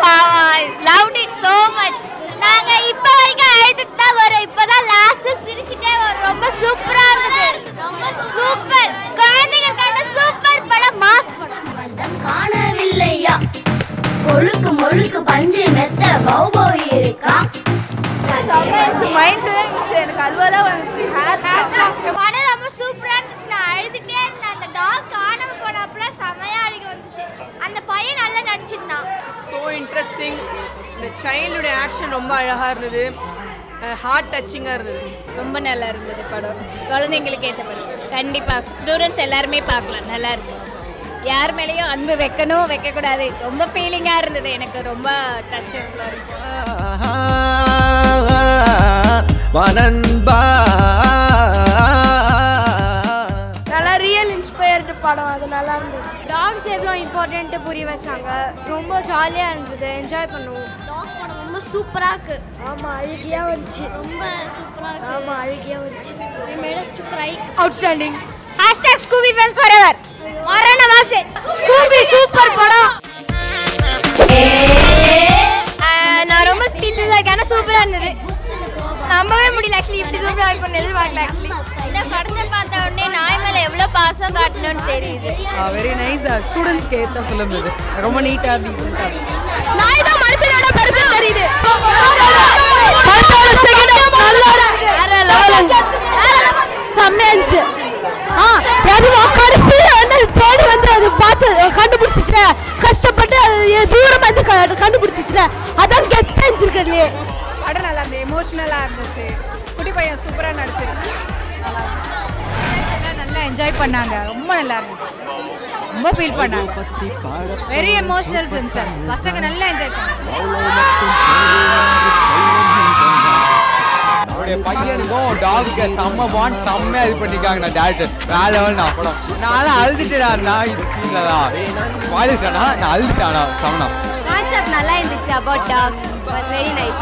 பாவம் love it so much நாங்க இப்ப வரைக்கும் அழுதுட்டு தான் வரோம் இப்பதான் லாஸ்ட் சிரிச்சிட்டே வரோம். ரொம்ப சூப்பரா இருந்தது. ரொம்ப சூப்பர் குழந்தைகளுக்கான சூப்பர் படம் மாஸ் படம். காணவில்லையா? கொழுக்கு முழுக்கு பஞ்சு மெத்த பௌபௌ இருக்கா? மைண்ட் இருந்துச்சு. எனக்கு அல்வாலாம் வந்துச்சு. படம் ரொம்ப சூப்பரா இருந்துச்சு. நான் அழுதுட்டே இருந்தேன். அந்த டாக் காணாம போனப்பல செமையா அழுக வந்துச்சு. அந்த பையன் நல்லா நடிச்சிருந்தான். ஸோ இன்ட்ரெஸ்டிங் இந்த சைல்டுடைய ஆக்ஷன் ரொம்ப அழகாக இருந்தது. ஹார்ட் டச்சிங்காக இருந்தது. ரொம்ப நல்லா இருந்தது படம். குழந்தைங்களுக்கு ஏற்ற படம். கண்டிப்பாக ஸ்டூடெண்ட்ஸ் எல்லாருமே பார்க்கலாம். நல்லா இருக்கு. யார் மேலேயும் அன்பு வைக்கணும் வைக்கக்கூடாது. ரொம்ப ஃபீலிங்காக இருந்தது. எனக்கு ரொம்ப டச் இருக்கு வனன்பா படம் அது நல்லா இருந்தது. டாக்ஸ் எவ்வளோ இம்பார்ட்டன்ட்டு புரிய வச்சாங்க. ரொம்ப ஜாலியாக இருந்தது. என்ஜாய் பண்ணுவோம். டாக் படம் ரொம்ப சூப்பராக இருக்கு. ஆமாம் அழுகியாக வந்துச்சு. ரொம்ப சூப்பராக இருக்கு. ஆமாம் அழுகியாக வந்துச்சு. Us to cry. Outstanding hashtag Scooby fell forever மரண வாசே. ஸ்கூபி சூப்பர் படம். நான் ரொம்ப ஸ்பீச்சஸாக இருக்கேன். சூப்பராக இருந்தது. நம்பவே முடியல ஆக்சுவலி இப்படி சூப்பராக இருக்கும்னு எதிர்பார்க்கல ஆக்சுவலி இந்த படத்தை பார்த்த பாசம் காட்டணும்னு தெரியுது. வெரி நைஸ் ஸ்டூடெண்ட்ஸ்க்கு ஏற்ற ஃபிலிம் இது. ரொம்ப நீட்டாக டீசெண்டாக நாய் தான் மனுஷனோட பெருசு தெரியுது. செம்மையா இருந்துச்சு. ஆ அதுவும் கடைசியில வந்து தேடி வந்து அது பார்த்து கண்டுபிடிச்சிச்சுல. கஷ்டப்பட்டு அது தூரம் வந்து க- கண்டுபிடிச்சிச்சுல. அதான் கெத்தா இருந்துருக்கிறதுலே படம் நல்லா இருந்தது எமோஷ்னலாக இருந்துச்சு. குட்டி பையன் சூப்பராக நடிச்சிருக்கு என்ஜாய் பண்ணாங்க. ரொம்ப நல்லா இருந்துச்சு. ரொம்ப ஃபீல் பண்ணாங்க. வெரி எமோஷனல் ஃபிலிம் சார் பசங்க நல்லா என்ஜாய் பண்ணாங்க பையனுக்கும் டாகுக்கு செம்ம பாண்ட் செம்மையா இது பண்ணிருக்காங்க நான் டேரக்டர் வேற லெவல் நான் படம் நான் தான் அழுதுட்டேடா இது சீன்ல தான் ஸ்பாலிஸ் நான் அழுதுட்டானா சமனா கான்செப்ட் நல்லா இருந்துச்சு about dogs was very nice